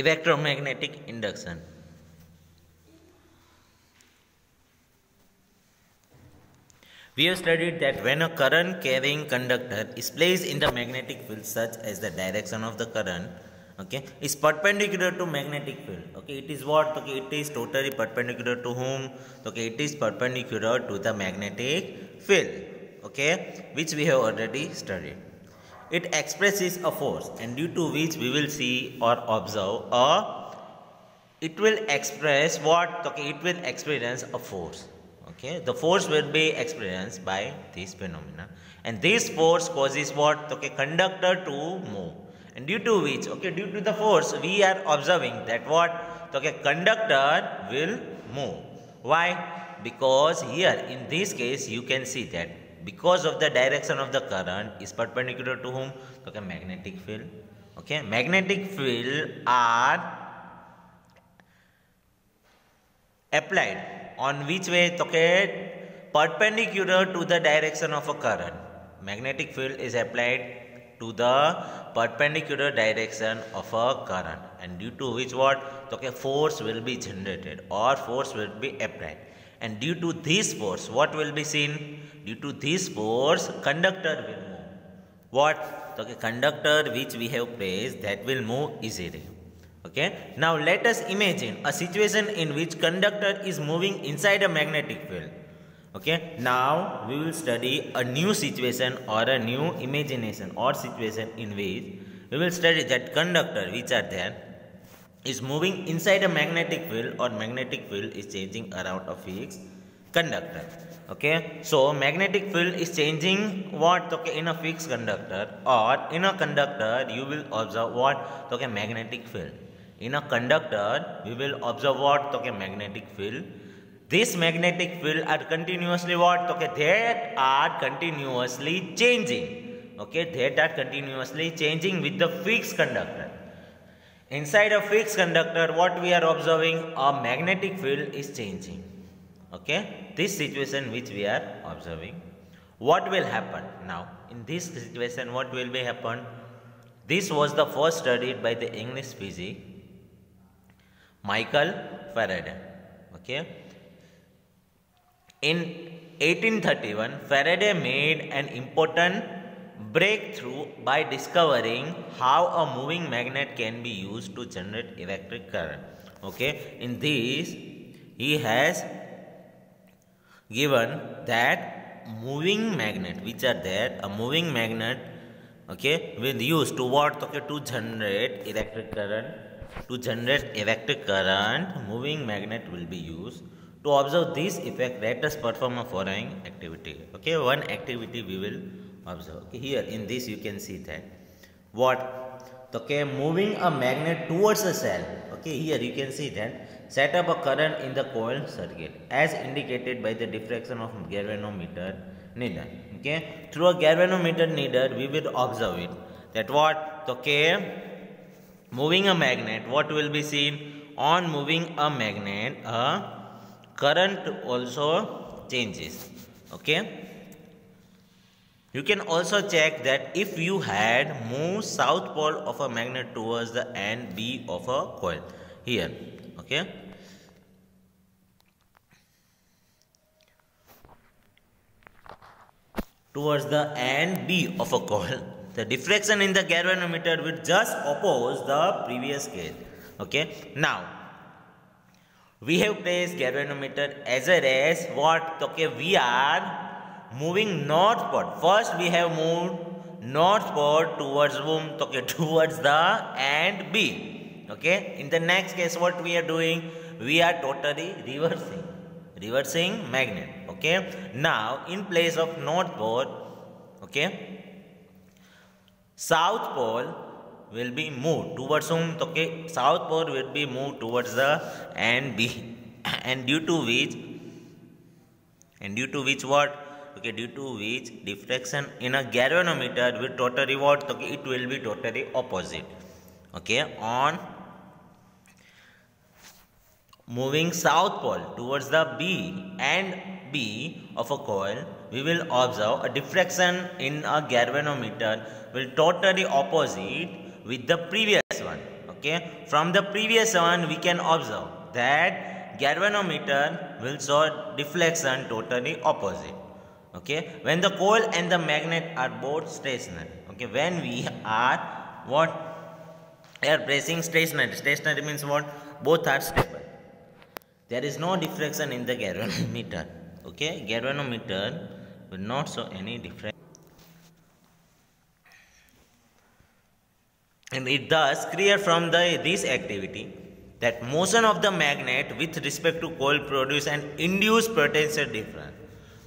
electromagnetic induction. We have studied that when a current carrying conductor is placed in the magnetic field such as the direction of the current okay is perpendicular to magnetic field okay it is what okay it is totally perpendicular to whom okay it is perpendicular to the magnetic field okay which we have already studied it expresses a force and due to which we will see or observe a it will express what okay it will experience a force. Okay? The force will be experienced by this phenomena. And this force causes what okay conductor to move. And due to which okay due to the force we are observing that what okay conductor will move. Why? Because here in this case you can see that because of the direction of the current is perpendicular to whom? Okay magnetic field. Okay magnetic field are applied on which way? Okay perpendicular to the direction of a current. Magnetic field is applied to the perpendicular direction of a current. And due to which what? Okay force will be generated or force will be applied and due to this force what will be seen? Due to this force conductor will move. What? Okay conductor which we have placed that will move easily. Okay? Now let us imagine a situation in which conductor is moving inside a magnetic field. Okay? Now we will study a new situation or a new imagination or situation in which we will study that conductor which are there is moving inside a magnetic field or magnetic field is changing around a fixed conductor. Okay? So magnetic field is changing what? Okay in a fixed conductor or in a conductor you will observe what? Okay magnetic field in a conductor we will observe what? Okay magnetic field this magnetic field are continuously what? Okay that are continuously changing. Okay that are continuously changing with the fixed conductor inside a fixed conductor what we are observing a magnetic field is changing. Okay? This situation which we are observing. What will happen? Now in this situation what will be happen? This was the first studied by the english physicist michael faraday. Okay? In 1831 faraday made an important breakthrough by discovering how a moving magnet can be used to generate electric current. Okay? In this he has given that moving magnet which are there a moving magnet okay will use to what? Okay to generate electric current. To generate electric current moving magnet will be used to observe this effect let us perform a following activity. Okay? One activity we will observe. Okay here in this you can see that what okay moving a magnet towards a cell. Okay here you can see that set up a current in the coil circuit as indicated by the deflection of galvanometer needle. Okay through a galvanometer needle we will observe it that what okay moving a magnet what will be seen? On moving a magnet a current also changes. Okay you can also check that if you had moved south pole of a magnet towards the end b of a coil. Here okay? Towards the end b of a coil the deflection in the galvanometer will just oppose the previous case okay? Now we have placed galvanometer as a as what okay we are moving northward. First we have moved northward towards whom? Okay towards the end b. Okay in the next case what we are doing? We are totally reversing reversing magnet. Okay now in place of north pole okay south pole will be moved towards whom? Okay south pole will be moved towards the end b. And due to which and due to which what okay due to which deflection in a galvanometer will totally what okay it will be totally opposite. Okay on moving south pole towards the b and b of a coil we will observe a deflection in a galvanometer will totally opposite with the previous one. Okay from the previous one we can observe that galvanometer will show deflection totally opposite okay? When the coil and the magnet are both stationary. Okay? When we are what? Are pressing stationary. Stationary means what? Both are stable. There is no deflection in the galvanometer. Okay? Galvanometer will not show any difference and it thus clear from the this activity that motion of the magnet with respect to coil produce an induced potential difference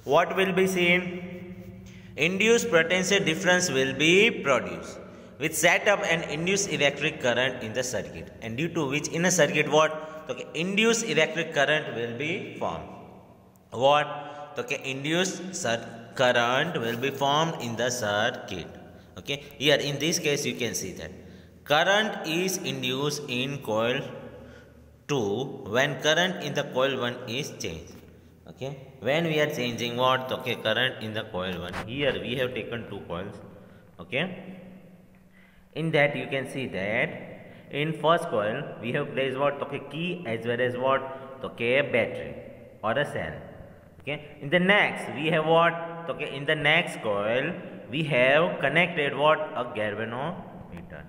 what will be seen? Induced potential difference will be produced which set up an induced electric current in the circuit. And due to which in a circuit what? Okay induced electric current will be formed. What? Okay induced current will be formed in the circuit. Okay here in this case you can see that. Current is induced in coil 2 when current in the coil 1 is changed okay? When we are changing what? Okay current in the coil 1 here we have taken two coils. Okay? In that you can see that in first coil we have placed what? Okay key as well as what? Okay battery or a cell. Okay? In the next we have what? Okay in the next coil we have connected what? A galvanometer.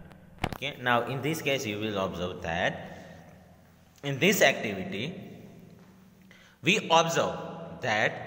Okay? Now in this case you will observe that in this activity we observe that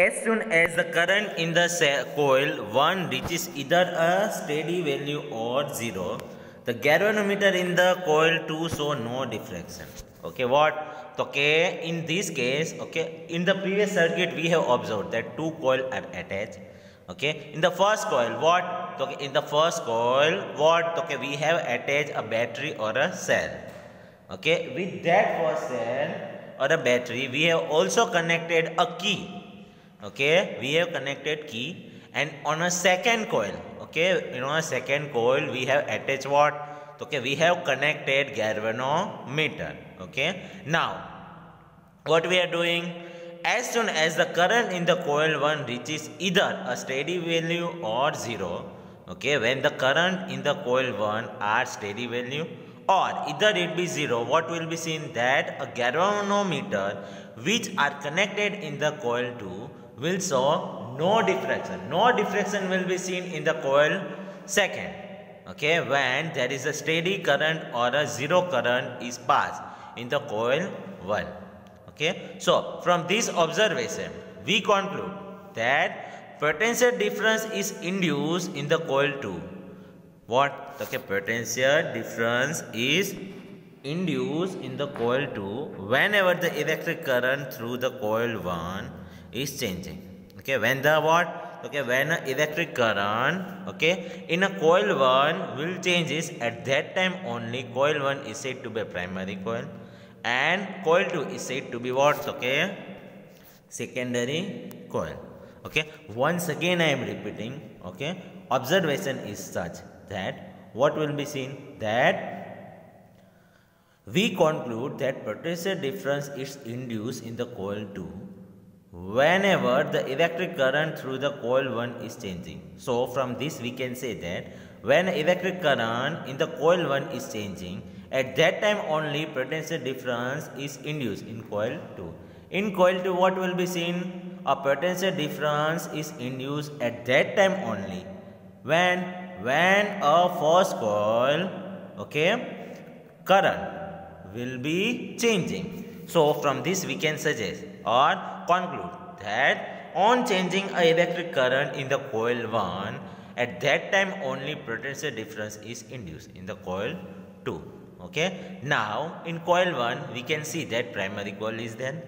As soon as the current in the coil 1 reaches either a steady value or 0, the galvanometer in the coil 2 show no deflection. Okay, what? Okay, in this case, okay, in the previous circuit we have observed that two coils are attached. Okay, in the first coil, what? In the first coil, what? Okay, we have attached a battery or a cell. Okay, with that first cell or a battery, we have also connected a key okay we have connected key and on a second coil okay you know a second coil we have attached what okay we have connected galvanometer okay now what we are doing as soon as the current in the coil 1 reaches either a steady value or 0 okay when the current in the coil 1 are steady value or either it be 0 what will be seen that a galvanometer which are connected in the coil 2 will show no deflection. No deflection will be seen in the coil second. Okay, when there is a steady current or a zero current is passed in the coil 1. Okay, so from this observation, we conclude that potential difference is induced in the coil 2. What? Okay, potential difference is induced in the coil 2 whenever the electric current through the coil 1 is changing okay when the what okay when electric current okay in a coil 1 will changes at that time only coil 1 is said to be primary coil and coil 2 is said to be what okay secondary coil okay once again i am repeating okay observation is such that what will be seen that we conclude that potential difference is induced in the coil 2 whenever the electric current through the coil 1 is changing. So from this we can say that when electric current in the coil 1 is changing, at that time only potential difference is induced in coil 2. In coil 2 what will be seen? A potential difference is induced at that time only when when a first coil okay current will be changing. So from this we can suggest or conclude that on changing a electric current in the coil 1 at that time only potential difference is induced in the coil 2 okay now in coil 1 we can see that primary coil is there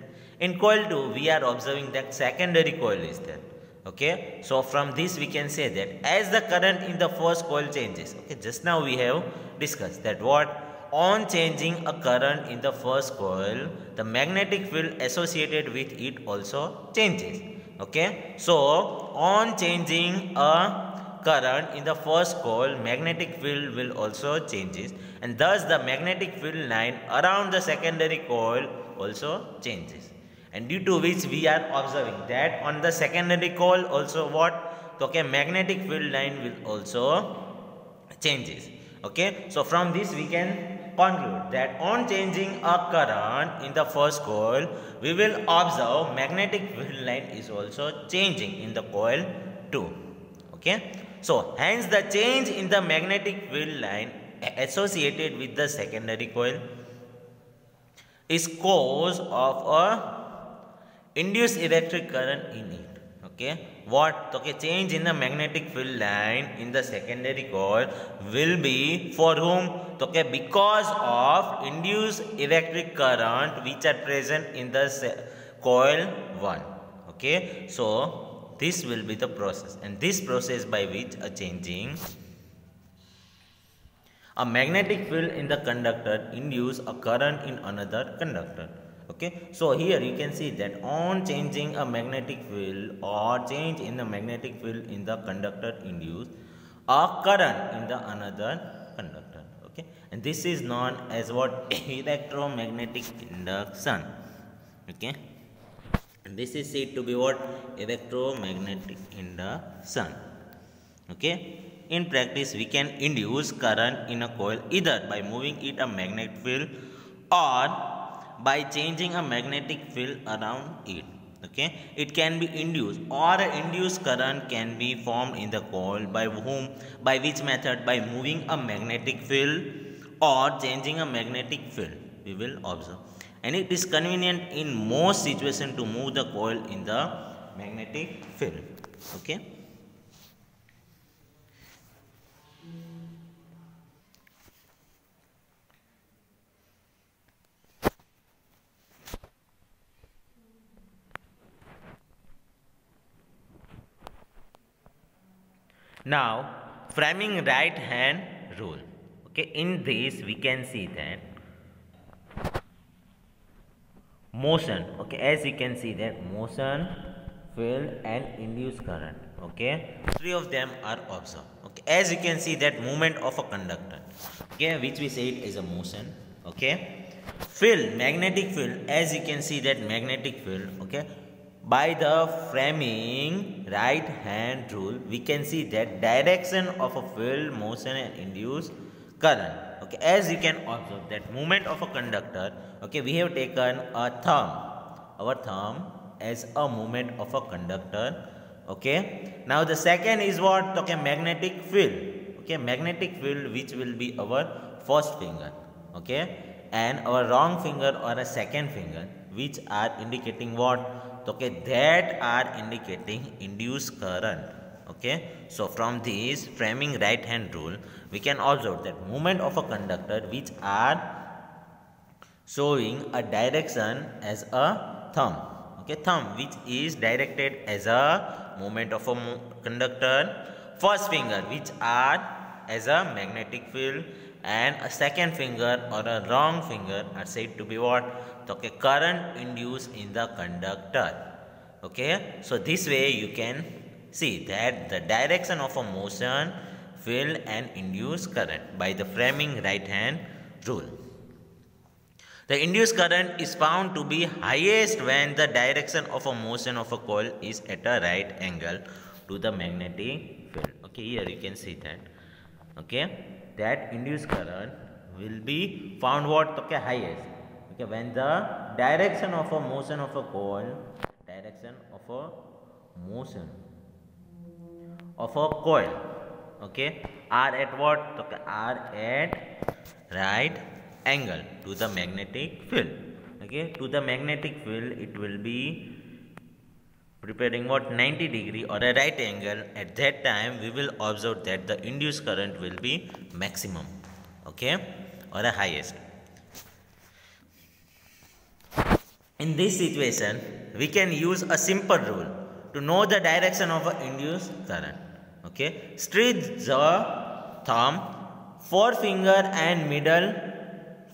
in coil 2 we are observing that secondary coil is there okay so from this we can say that as the current in the first coil changes okay just now we have discussed that what on changing a current in the first coil, the magnetic field associated with it also changes. Okay. So, on changing a current in the first coil, magnetic field will also changes and thus the magnetic field line around the secondary coil also changes. And due to which we are observing that on the secondary coil also what? Okay magnetic field line will also changes. Okay so from this we can conclude that on changing a current in the first coil we will observe magnetic field line is also changing in the coil 2 okay so hence the change in the magnetic field line associated with the secondary coil is cause of a induced electric current in it okay? What? Okay change in the magnetic field line in the secondary coil will be for whom? Okay because of induced electric current which are present in the coil 1 okay? So this will be the process. And this process by which a changing a magnetic field in the conductor induce a current in another conductor okay? So here you can see that on changing a magnetic field or change in the magnetic field in the conductor induce a current in the another conductor. Okay? And this is known as what? Electromagnetic induction. Okay? And this is said to be what? Electromagnetic induction. Okay? In practice we can induce current in a coil either by moving it a magnetic field or by changing a magnetic field around it okay? It can be induced or a induced current can be formed in the coil by whom by which method? By moving a magnetic field or changing a magnetic field. We will observe. And it is convenient in most situations to move the coil in the magnetic field okay Now, Fleming right hand rule. Okay, in this we can see that motion. Okay, as you can see that motion, field and induced current. Okay, three of them are observed. Okay, as you can see that movement of a conductor. Okay, which we say it is a motion. Okay, field, magnetic field. As you can see that magnetic field. Okay, by the Fleming right hand rule, we can see that direction of a field motion and induced current. Okay, as you can observe that movement of a conductor, okay, we have taken a thumb, our thumb as a movement of a conductor. Okay, now the second is what? Okay, magnetic field. Okay, magnetic field which will be our first finger. Okay, and our wrong finger or a second finger which are indicating what? Okay that are indicating induced current. Okay so from this Fleming right hand rule we can observe that movement of a conductor which are showing a direction as a thumb. Okay thumb which is directed as a movement of a conductor. First finger which are as a magnetic field. And a second finger or a wrong finger are said to be what okay current induced in the conductor. Okay so this way you can see that the direction of a motion field and induced current by the Fleming right hand rule. The induced current is found to be highest when the direction of a motion of a coil is at a right angle to the magnetic field. Okay here you can see that. Okay that induced current will be found what? Okay highest okay when the direction of a motion of a coil direction of a motion of a coil okay are at what? Okay are at right angle to the magnetic field. Okay to the magnetic field it will be preparing what? 90 degree or a right angle. At that time we will observe that the induced current will be maximum okay or the highest In this situation, we can use a simple rule to know the direction of an induced current. Okay, stretch the thumb, forefinger and middle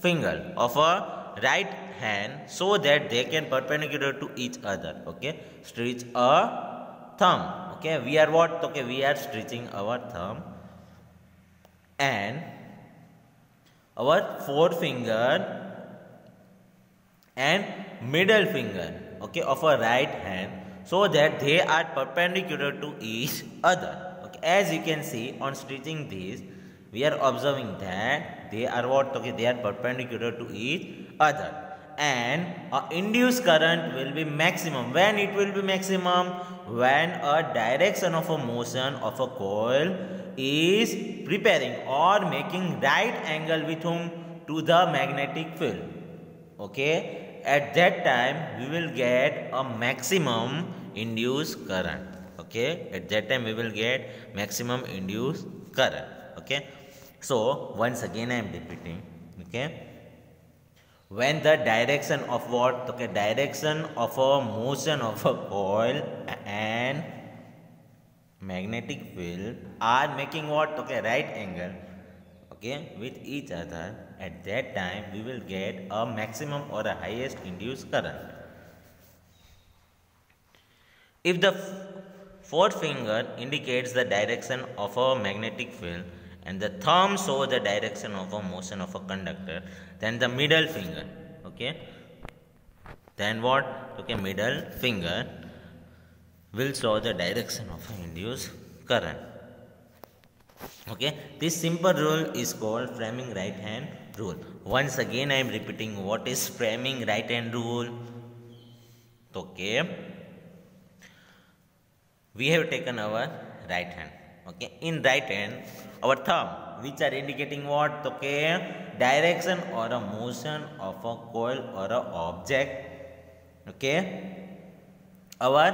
finger of a right hand so that they can perpendicular to each other. Okay, stretch a thumb. Okay, we are what? Okay, we are stretching our thumb and our forefinger and middle finger okay of a right hand so that they are perpendicular to each other. Okay as you can see on stitching this we are observing that they are what okay they are perpendicular to each other. And a induced current will be maximum. When it will be maximum? When a direction of a motion of a coil is preparing or making right angle with whom? To the magnetic field. Okay at that time we will get a maximum induced current okay? At that time we will get maximum induced current okay? So once again i am repeating okay? When the direction of what okay direction of a motion of a coil and magnetic field are making what okay right angle okay with each other at that time we will get a maximum or a highest induced current. If the forefinger indicates the direction of a magnetic field and the thumb show the direction of a motion of a conductor then the middle finger okay? Then what? Okay middle finger will show the direction of an induced current. Okay? This simple rule is called Fleming right hand rule once again i am repeating what is Fleming right hand rule? Okay. We have taken our right hand. Okay. In right hand our thumb which are indicating what? Okay. Direction or a motion of a coil or a object. Okay. Our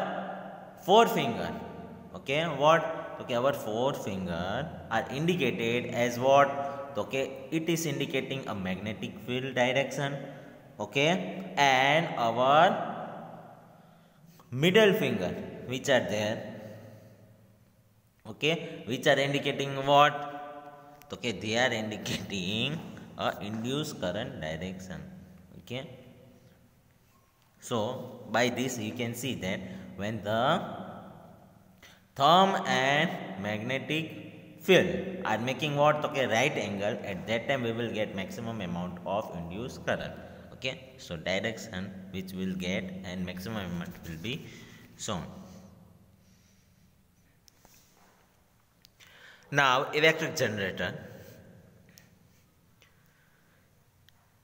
forefinger. Okay. What? Okay. Our forefinger are indicated as what okay it is indicating a magnetic field direction. Okay and our middle finger which are there. Okay which are indicating what? Okay they are indicating a induced current direction. Okay so by this you can see that when the thumb and magnetic field are making what? Okay right angle. At that time we will get maximum amount of induced current. Okay so direction which will get and maximum amount will be shown. Now electric generator.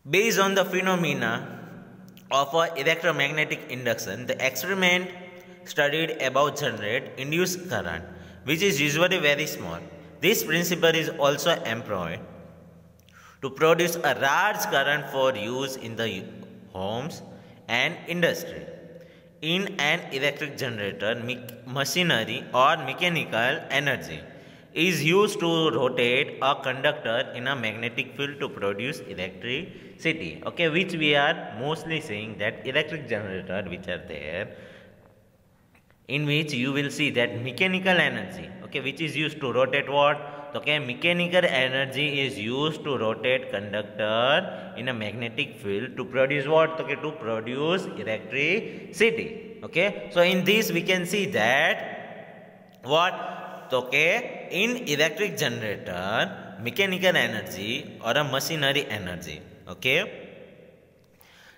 Based on the phenomena of electromagnetic induction the experiment studied about generate induced current which is usually very small. This principle is also employed to produce a large current for use in the homes and industry. In an electric generator, machinery or mechanical energy is used to rotate a conductor in a magnetic field to produce electricity. Okay, which we are mostly seeing that electric generator which are there in which you will see that mechanical energy okay which is used to rotate what? Okay mechanical energy is used to rotate conductor in a magnetic field to produce what? Okay to produce electricity. Okay so in this we can see that what? Okay in electric generator mechanical energy or a machinery energy. Okay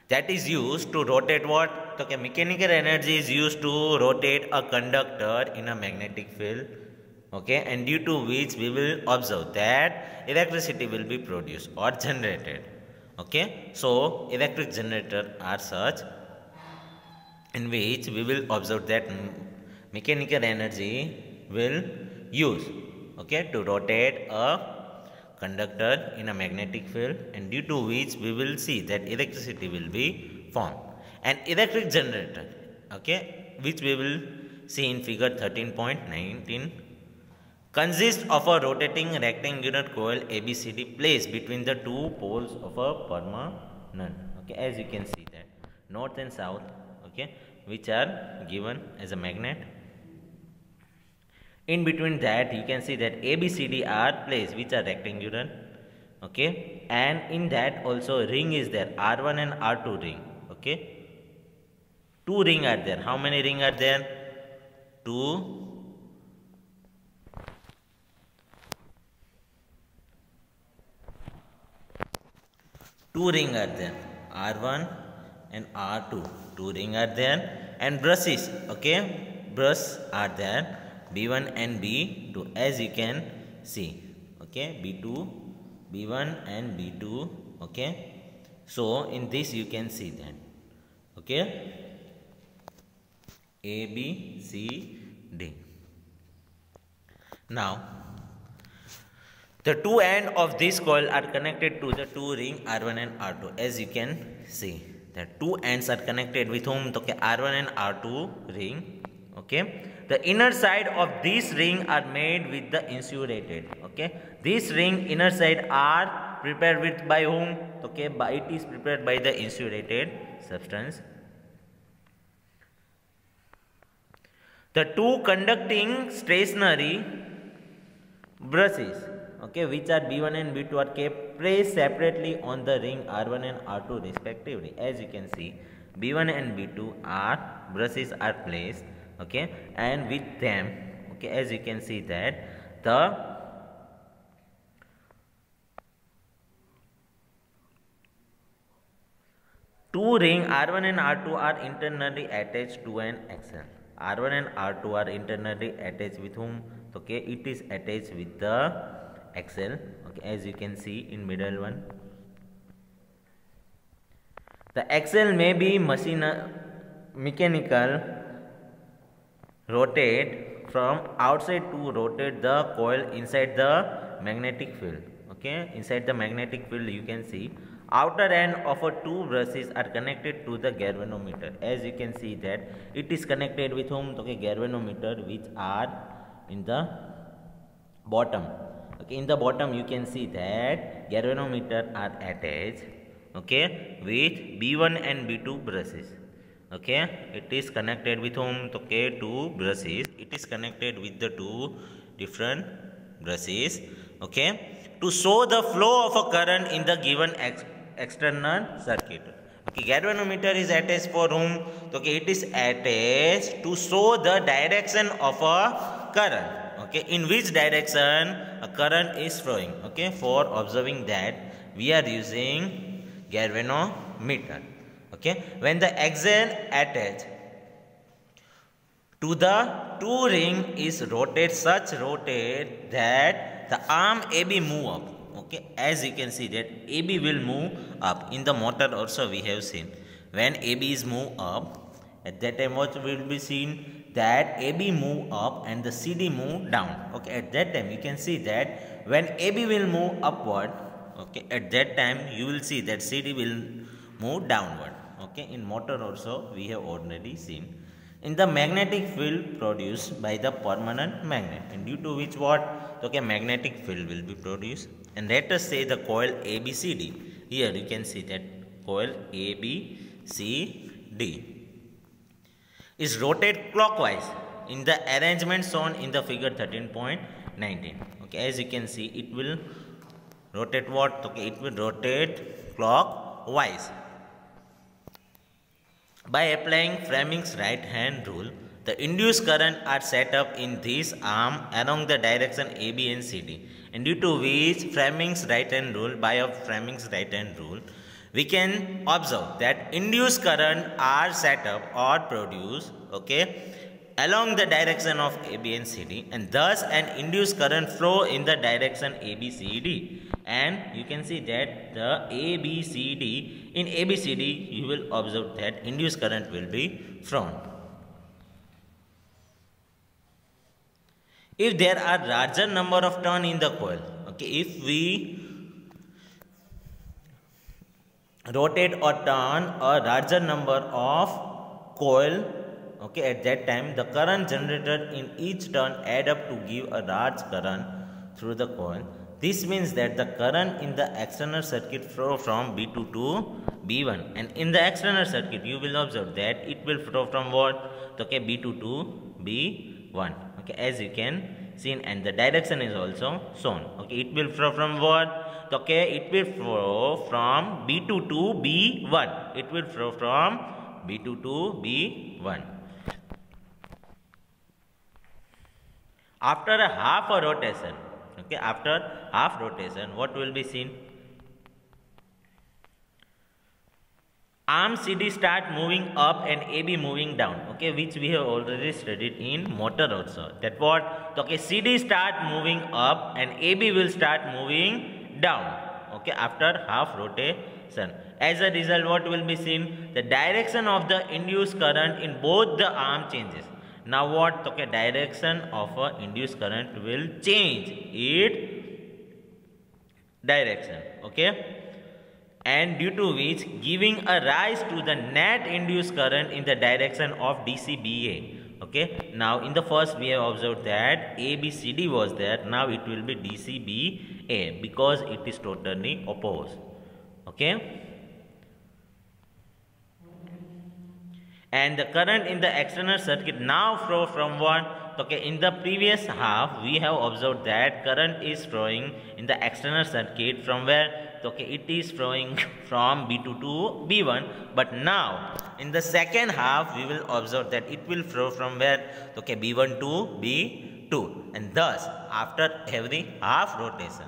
that is used to rotate what? Okay mechanical energy is used to rotate a conductor in a magnetic field okay? And due to which we will observe that electricity will be produced or generated. Okay? So electric generator are such in which we will observe that mechanical energy will use okay to rotate a conductor in a magnetic field and due to which we will see that electricity will be formed. An electric generator okay which we will see in figure 13.19 consists of a rotating rectangular coil ABCD placed between the two poles of a permanent okay as you can see that. North and south okay which are given as a magnet. In between that you can see that ABCD are placed which are rectangular okay and in that also ring is there R1 and R2 ring okay. Two ring are there. How many ring are there? Two two ring are there. R1 and R2 two. Ring are there. And brushes okay? Brush are there. B1 and B2 as you can see okay? B2 B1 and B2 okay? So in this you can see that okay? A B C D. Now the two end of this coil are connected to the two ring R1 and R2 as you can see the two ends are connected with whom? Okay r1 and r2 ring okay? The inner side of this ring are made with the insulated okay? This ring inner side are prepared with by whom? Okay by it is prepared by the insulated substance. The two conducting stationary brushes okay which are b1 and b2 are kept placed separately on the ring r1 and r2 respectively as you can see b1 and b2 are brushes are placed okay and with them okay as you can see that the two ring r1 and r2 are internally attached to an axle r1 and r2 are internally attached with whom okay it is attached with the axle okay as you can see in middle one. The axle may be machine mechanical rotate from outside to rotate the coil inside the magnetic field okay? Inside the magnetic field you can see outer end of a two brushes are connected to the galvanometer. As you can see that it is connected with whom? Okay galvanometer which are in the bottom okay in the bottom you can see that galvanometer are attached okay with b1 and b2 brushes okay. It is connected with whom? Okay two brushes. It is connected with the two different brushes okay. To show the flow of a current in the given ex external circuit. Okay galvanometer is attached for whom? Okay it is attached to show the direction of a current okay in which direction a current is flowing? Okay for observing that we are using galvanometer. Okay when the axle attached to the two ring is rotate such rotate that the arm AB move up. Okay as you can see that AB will move up. In the motor also we have seen. When AB is move up at that time what will be seen that AB move up and the CD move down. Okay, at that time you can see that when AB will move upward, okay, at that time you will see that CD will move downward. Okay, in motor also we have already seen. In the magnetic field produced by the permanent magnet and due to which what okay magnetic field will be produced and let us say the coil ABCD here you can see that coil ABCD is rotate clockwise in the arrangement shown in the figure 13.19 okay as you can see it will rotate what? Okay it will rotate clockwise. By applying Fleming's right hand rule the induced current are set up in this arm along the direction AB and CD and due to which Fleming's right hand rule by a Fleming's right hand rule we can observe that induced current are set up or produced okay along the direction of AB and CD and thus an induced current flow in the direction ABCD and you can see that the ABCD in ABCD you will observe that induced current will be from If there are larger number of turn in the coil okay if we rotate or turn a larger number of coil okay at that time the current generated in each turn add up to give a large current through the coil. This means that the current in the external circuit flow from B2 to B1 and in the external circuit you will observe that it will flow from what? Okay B2 to B1 okay as you can see and the direction is also shown. Okay it will flow from what okay it will flow from b2 to b1 it will flow from b2 to b1 after a half a rotation okay after half rotation what will be seen? Arm CD start moving up and AB moving down okay which we have already studied in motor also. That what? Okay CD start moving up and AB will start moving down okay after half rotation as a result what will be seen the direction of the induced current in both the arm changes now what okay direction of a induced current will change it direction okay and due to which giving a rise to the net induced current in the direction of DCBA. Okay. Now in the first we have observed that ABCD was there. Now it will be DCBA because it is totally opposed. Okay. And the current in the external circuit now flow from one. Okay in the previous half we have observed that current is flowing in the external circuit from where? Okay it is flowing from b2 to b1 but now in the second half we will observe that it will flow from where? Okay b1 to b2 and thus after every half rotation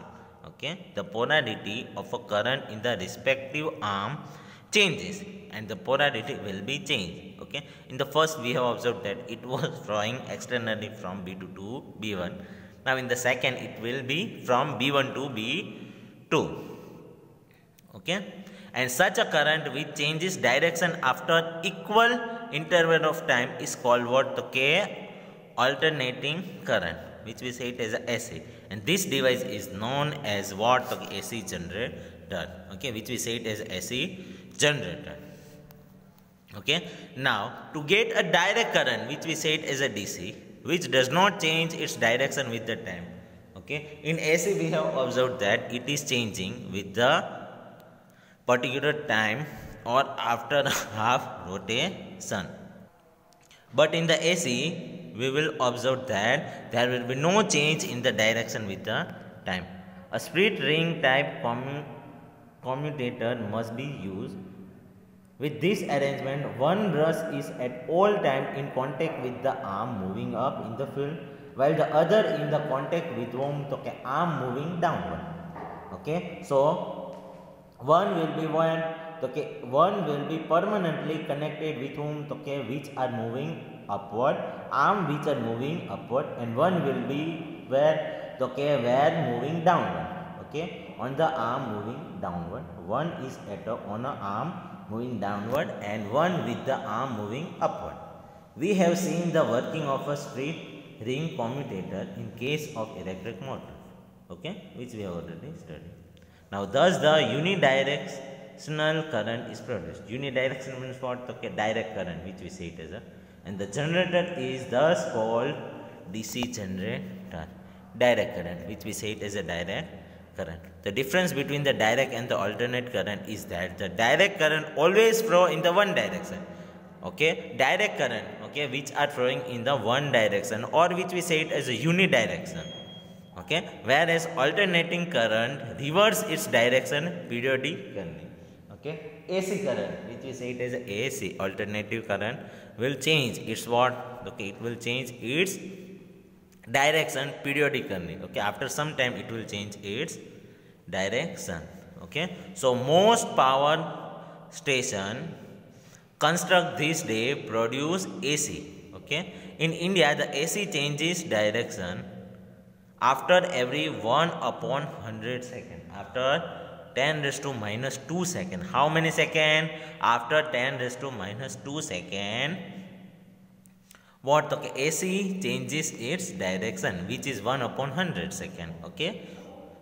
okay the polarity of a current in the respective arm changes and the polarity will be changed okay. In the first we have observed that it was flowing externally from b2 to b1 now in the second it will be from b1 to b2 okay. And such a current which changes direction after equal interval of time is called what? Okay alternating current which we say it as a AC and this device is known as what AC generator okay which we say it as AC generator okay now to get a direct current which we say it as a DC which does not change its direction with the time. Okay in AC we have observed that it is changing with the particular time or after half rotation. But in the AC, we will observe that there will be no change in the direction with the time. A split ring type commu commutator must be used. With this arrangement, one brush is at all time in contact with the arm moving up in the field, while the other in the contact with whom the arm moving downward. Okay, so one will be one okay one will be permanently connected with whom okay which are moving upward arm which are moving upward and one will be where the okay where moving downward okay on the arm moving downward one is at a, on a arm moving downward and one with the arm moving upward we have seen the working of a split ring commutator in case of electric motor okay which we have already studied now thus the unidirectional current is produced. Unidirectional means what? Okay, direct current which we say it as a and the generator is thus called DC generator. Direct current which we say it as a direct current. The difference between the direct and the alternate current is that the direct current always flow in the one direction. Okay, direct current okay which are flowing in the one direction or which we say it as a unidirectional okay whereas alternating current reverse its direction periodically okay AC current which we say it as AC alternative current will change. Its what? Okay it will change its direction periodically. Okay after some time it will change its direction. Okay so most power station construct this day produce AC okay in India the AC changes direction after every 1 upon 100 second. After 10 raised to minus 2 second. How many second? After 10 raised to minus 2 second what? Okay AC changes its direction which is 1 upon 100 second okay?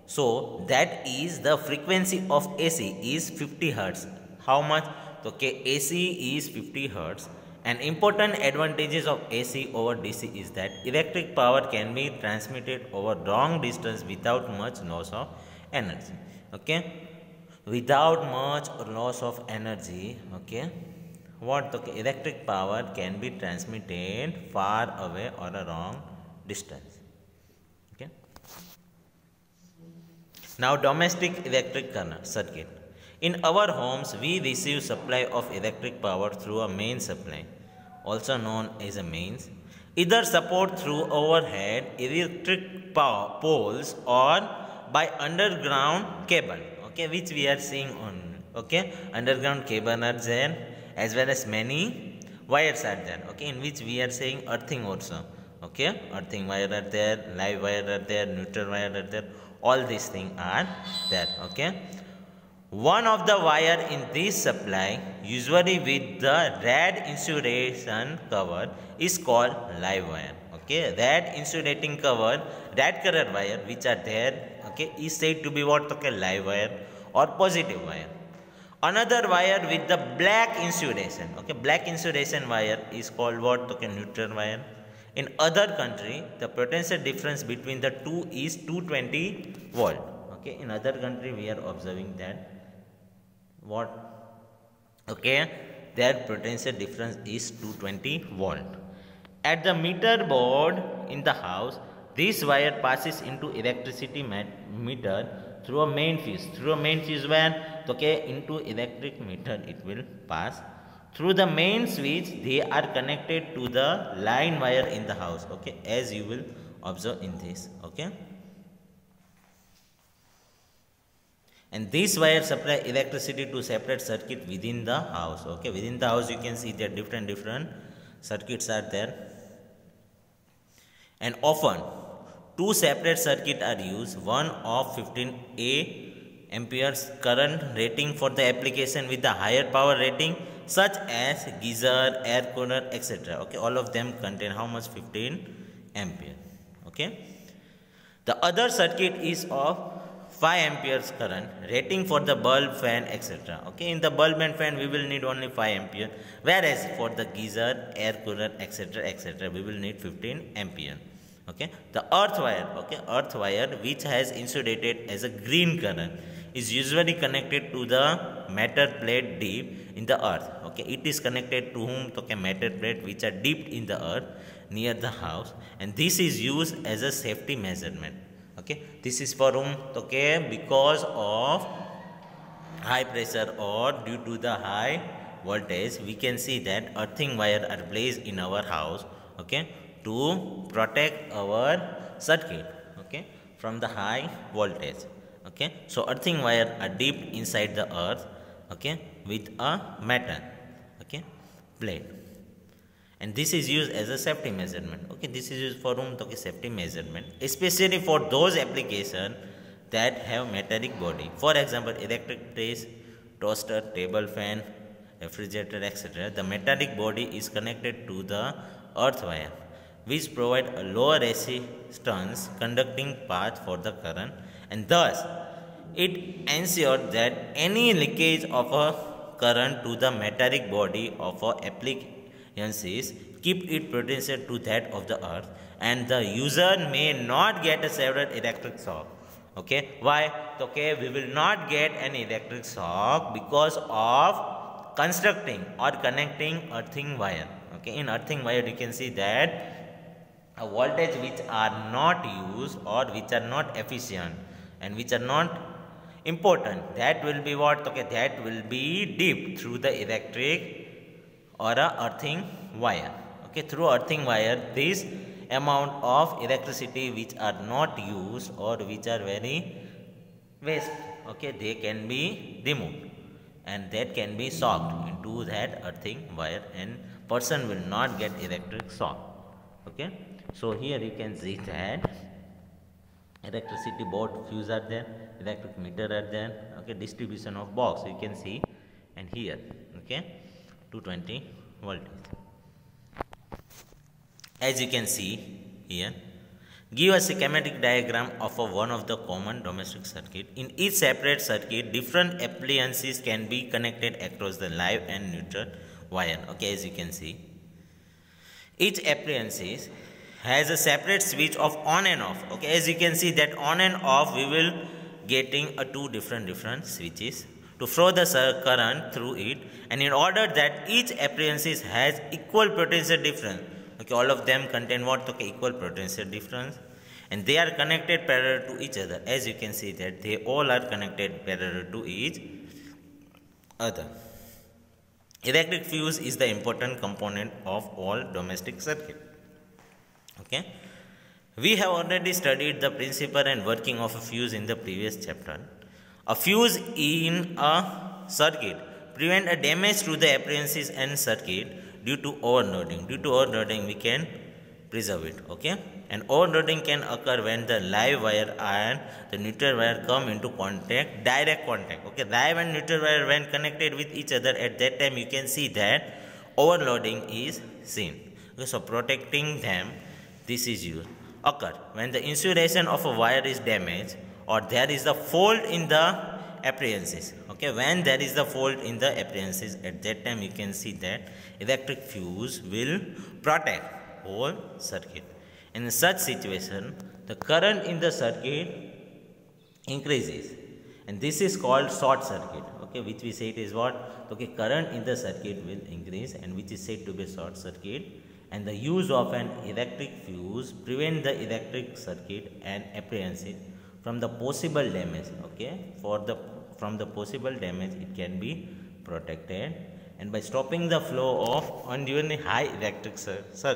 So that is the frequency of AC is 50 hertz. How much? Okay AC is 50 hertz. An important advantages of AC over DC is that electric power can be transmitted over long distance without much loss of energy. Okay, without much loss of energy. Okay, what the electric power can be transmitted far away or a long distance. Okay. Now domestic electric circuit. In our homes, we receive supply of electric power through a main supply, also known as a mains, either support through overhead electric power poles or by underground cable, okay, which we are seeing on okay underground cable are there as well as many wires are there okay in which we are saying earthing also okay earthing wire are there live wire are there neutral wire are there all these things are there okay. One of the wire in this supply usually with the red insulation cover is called live wire okay. That insulating cover red color wire which are there okay is said to be what? Okay live wire or positive wire. Another wire with the black insulation okay black insulation wire is called what? Okay neutral wire. In other country the potential difference between the two is 220 volt. Okay in other country we are observing that what? Okay their potential difference is 220 volt. At the meter board in the house this wire passes into electricity meter through a main fuse. Through a main fuse where okay into electric meter it will pass. Through the main switch they are connected to the line wire in the house. Okay as you will observe in this. Okay. And this wire supply electricity to separate circuit within the house. Okay within the house you can see that different different circuits are there. And often two separate circuits are used. One of 15 a amperes current rating for the application with the higher power rating such as geyser air cooler etc okay all of them contain how much? 15 ampere. Okay? The other circuit is of 5 amperes current rating for the bulb fan etc okay in the bulb and fan we will need only 5 ampere whereas for the geyser air cooler etc etc we will need 15 ampere okay? The earth wire okay? Earth wire which has insulated as a green current is usually connected to the metal plate deep in the earth okay? It is connected to whom? Okay metal plate which are deep in the earth near the house and this is used as a safety measurement okay? This is for whom? Okay? Because of high pressure or due to the high voltage we can see that earthing wire are placed in our house okay to protect our circuit okay from the high voltage okay. So earthing wire are dipped inside the earth okay with a metal okay plate. And this is used as a safety measurement okay. This is used for room okay safety measurement especially for those application that have metallic body. For example electric press toaster table fan refrigerator etc the metallic body is connected to the earth wire which provide a lower resistance conducting path for the current and thus it ensures that any leakage of a current to the metallic body of a appliances keep it protected to that of the earth and the user may not get a severe electric shock. Okay why? Okay we will not get an electric shock because of constructing or connecting earthing wire. Okay in earthing wire you can see that voltage which are not used or which are not efficient and which are not important that will be what? Okay that will be deep through the electric or a earthing wire. Okay through earthing wire this amount of electricity which are not used or which are very waste okay they can be removed and that can be shocked into that earthing wire and person will not get electric shock. Okay so here you can see that electricity board fuse are there, electric meter are there, okay, distribution of box you can see and here, okay, 220 voltage. As you can see here, give a schematic diagram of a one of the common domestic circuit. In each separate circuit, different appliances can be connected across the live and neutral wire, okay, as you can see. Each appliances has a separate switch of on and off. Okay as you can see that on and off we will getting a two different different switches to flow the current through it. And in order that each appliances has equal potential difference okay all of them contain what? Okay equal potential difference. And they are connected parallel to each other. As you can see that they all are connected parallel to each other. Electric fuse is the important component of all domestic circuit okay we have already studied the principle and working of a fuse in the previous chapter a fuse in a circuit prevent a damage to the appliances and circuit due to overloading. Due to overloading, we can preserve it. Okay, and overloading can occur when the live wire and the neutral wire come into contact, direct contact. Okay, live and neutral wire when connected with each other at that time, you can see that overloading is seen. Okay, so protecting them, this is used. Occur. When the insulation of a wire is damaged or there is a fault in the appliances okay when there is the fault in the appliances at that time you can see that electric fuse will protect whole circuit. In such situation the current in the circuit increases. And this is called short circuit okay which we say it is what? Okay current in the circuit will increase and which is said to be short circuit and the use of an electric fuse prevent the electric circuit and appliances from the possible damage okay? For the from the possible damage it can be protected. And by stopping the flow of unduly high electric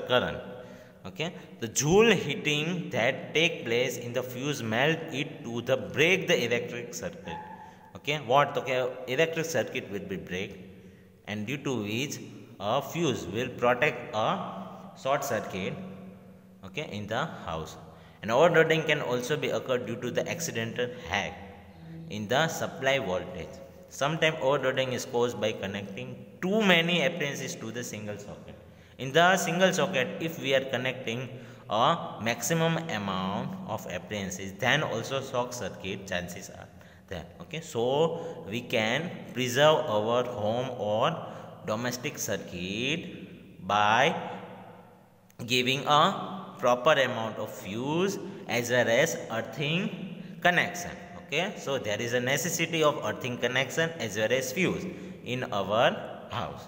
current okay? The joule heating that take place in the fuse melt it to the break the electric circuit okay? What okay electric circuit will be break and due to which a fuse will protect a short circuit okay in the house and overloading can also be occurred due to the accidental hack in the supply voltage. Sometimes overloading is caused by connecting too many appliances to the single socket. In the single socket, if we are connecting a maximum amount of appliances, then also short circuit chances are there. Okay, so we can preserve our home or domestic circuit by giving a proper amount of fuse as well as earthing connection okay? So there is a necessity of earthing connection as well as fuse in our house